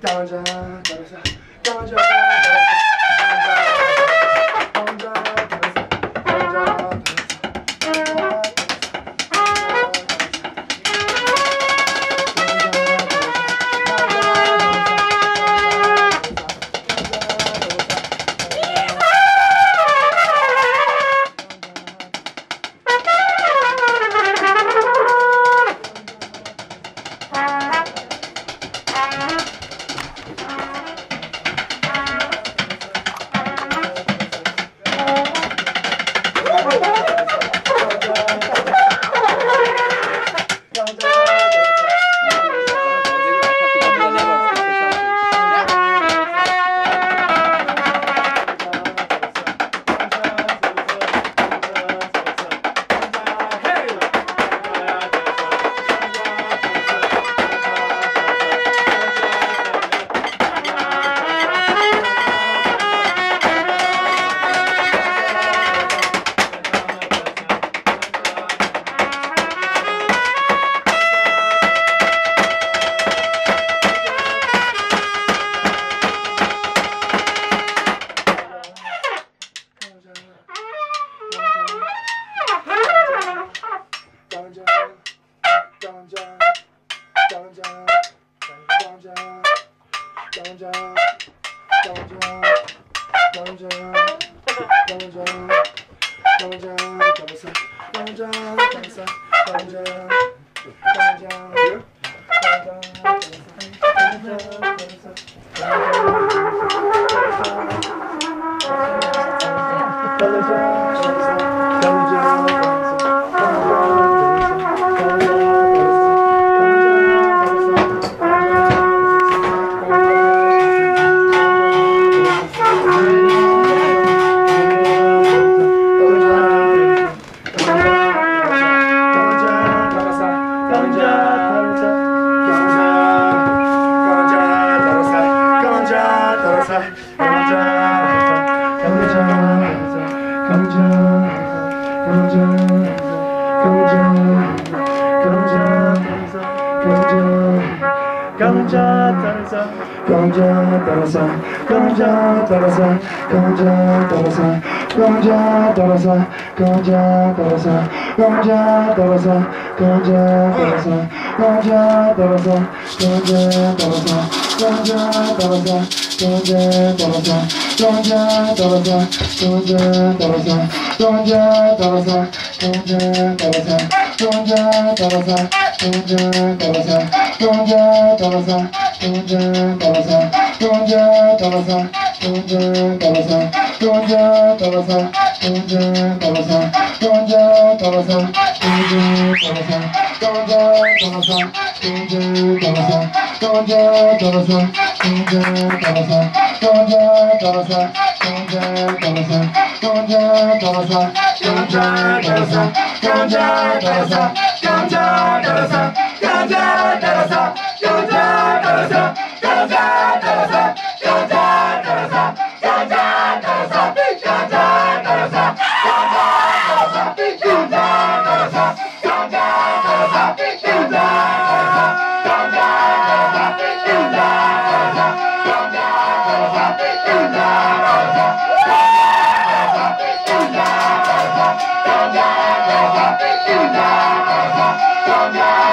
Damaja, Damaja, Damaja, Damaja. 가자 가자 가자 감자 따라서 감자 따라서 감자 따라서 감자 따라서 감자 따라서 감자 따라서 감자 따라서 감자 따라서 감자 따라서 감자 따라서 감자 따라서 감자 따라서 감자 따라서 감자 따라서 감자 따라서 감자 따라서 감자 따라서 감자 따라서 감자 따라서 감자 따라서 감자 따라서 감자 따라서 감자 따라서 감자 따라서 감자 따라서 감자 따라서 감자 따라서 감자 따라서 감자 따라서 감자 따라서 감자 따라서 감자 따라서 감자 따라서 감자 따라서 감자 따라서 감자 따라서 감자 따라서 감자 따라서 Hallelujah!